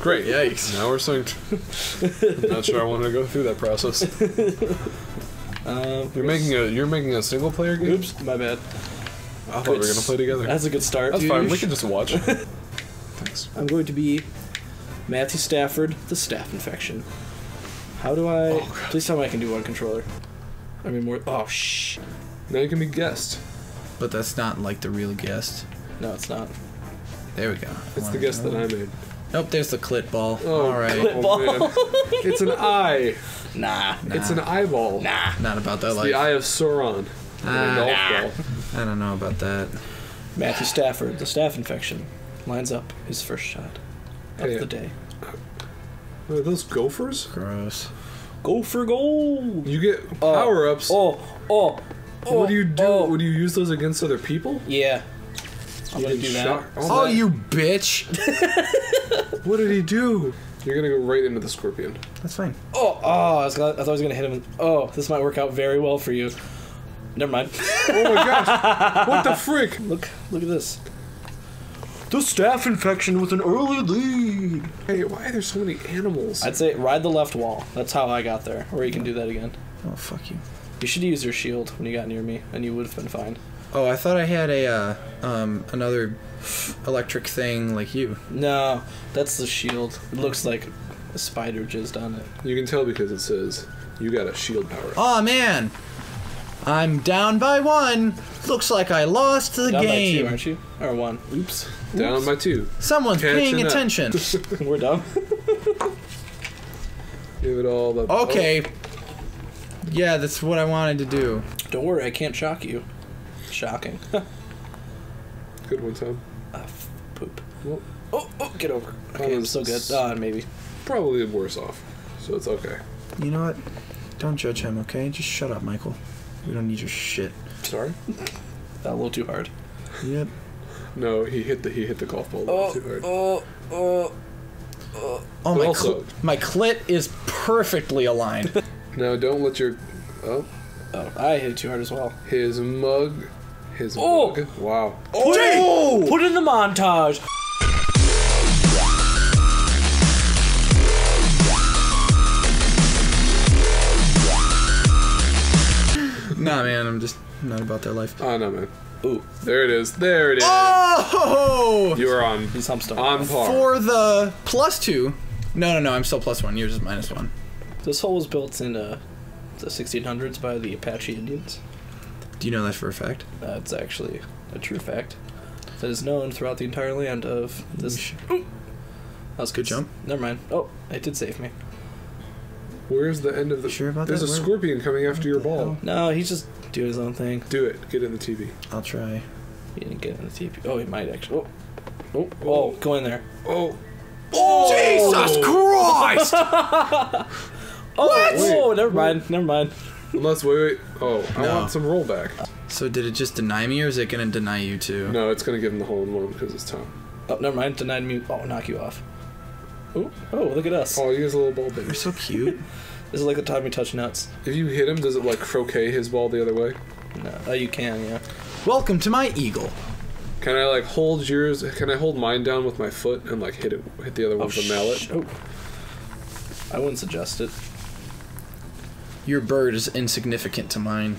Great. Yikes. Now we're synced. Not sure I want to go through that process. Um, You're making a you're making a single player game. Oops, my bad. I thought we were gonna play together. That's a good start. That's fine. We can just watch. Thanks. I'm going to be Matthew Stafford, the staph infection. How do I? Oh, God. please tell me I can do one controller. I mean more. Oh shh. Now you can be guest. But that's not like the real guest. No, it's not. There we go. It's the guest that I made. Nope, there's the clit ball. Oh, All right. Clit oh, ball. man. it's an eye. Nah. It's an eyeball. Nah. Not about that It's life. the eye of Sauron. Ah, A golf nah. ball. I don't know about that. Matthew Stafford, the staph infection, lines up his first shot of Hey. the day. Are those gophers? Gross. Go for gold. You get uh, power ups. Oh, oh, oh. what do you do? Oh. Would you use those against other people? Yeah. I'm gonna didn't do that. shock- Oh, that- you bitch! What did he do? You're gonna go right into the scorpion. That's fine. Oh, oh, I, was gonna, I thought I was gonna hit him. Oh, this might work out very well for you. Never mind. Oh my gosh! what the frick? look, look at this. The staph infection with an early lead. Hey, why are there so many animals? I'd say ride the left wall. That's how I got there. Or you can do that again. Oh, fuck you. You should use your shield when you got near me, and you would have been fine. Oh, I thought I had a, uh, um, another electric thing like you. No, that's the shield. It looks like a spider jizzed on it. You can tell because it says you got a shield power. Oh man! I'm down by one! Looks like I lost the Down by game. two, aren't you? Or one. Oops. Down by two. Someone's Catching paying up. attention. We're done. Give it all the. okay. Yeah, that's what I wanted to do. Don't worry, I can't shock you. Shocking. Oh, good one, Tom. ah, f- poop. Well, Oh, oh, get over. Okay, I'm so good. Ah, maybe. probably worse off, so it's okay. You know what? Don't judge him, okay? Just shut up, Michael. We don't need your shit. Sorry. That a little too hard. Yep. No, he hit the he hit the golf ball a little too hard. oh, oh. Oh, But my, also- cl- my clit is perfectly aligned. Now don't let your oh Oh, I hit it too hard as well. his mug his Oh! mug. Wow. Put it, put in the montage. nah, man, I'm just not about their life. Oh no, man. Ooh, There it is. There it is. Oh! You are on he's humpstone. on par. For the plus two. No, no, no, I'm still plus one. Yours is minus one. This hole was built in uh, the 1600s by the Apache Indians. Do you know that for a fact? That's actually a true fact. That is known throughout the entire land of this. Yeesh. That was Good jump. Never mind. Oh, it did save me. Where's the end of the? Sure about There's that? a Where- scorpion coming after your the ball. hell? No, he's just doing his own thing. Do it. Get in the TV. I'll try. He didn't get in the TP. Oh, he might actually. Oh, oh, oh, go in there. Oh. oh. oh. Jesus Christ! Oh, Wait. oh, never mind. Never mind. Unless wait, wait. Oh, I No. want some rollback. so did it just deny me, or is it gonna deny you too? No, it's gonna give him the hole in one because it's Tom. Oh, never mind. Denied me. Oh, knock you off. Oh, oh, look at us. Oh, he has a little ball You're baby. so cute. This is like the time we touch nuts. If you hit him, does it like croquet his ball the other way? No, oh, you can, yeah. Welcome to my eagle. Can I like hold yours? Can I hold mine down with my foot and like hit it, hit the other one oh, with a mallet? sh- oh. I wouldn't suggest it. Your bird is insignificant to mine.